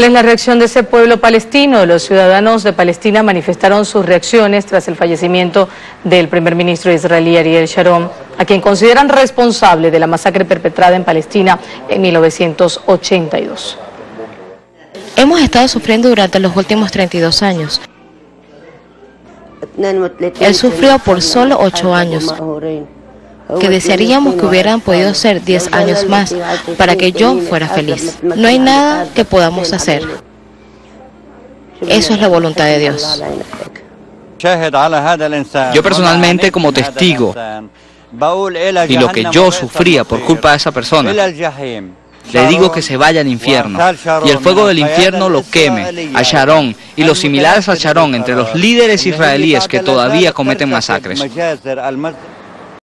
¿Cuál es la reacción de ese pueblo palestino? Los ciudadanos de Palestina manifestaron sus reacciones tras el fallecimiento del primer ministro israelí Ariel Sharon, a quien consideran responsable de la masacre perpetrada en Palestina en 1982. Hemos estado sufriendo durante los últimos 32 años. Él sufrió por solo 8 años que desearíamos que hubieran podido ser 10 años más para que yo fuera feliz. No hay nada que podamos hacer. Eso es la voluntad de Dios. Yo personalmente como testigo y lo que yo sufría por culpa de esa persona, le digo que se vaya al infierno y el fuego del infierno lo queme a Sharon y los similares a Sharon entre los líderes israelíes que todavía cometen masacres.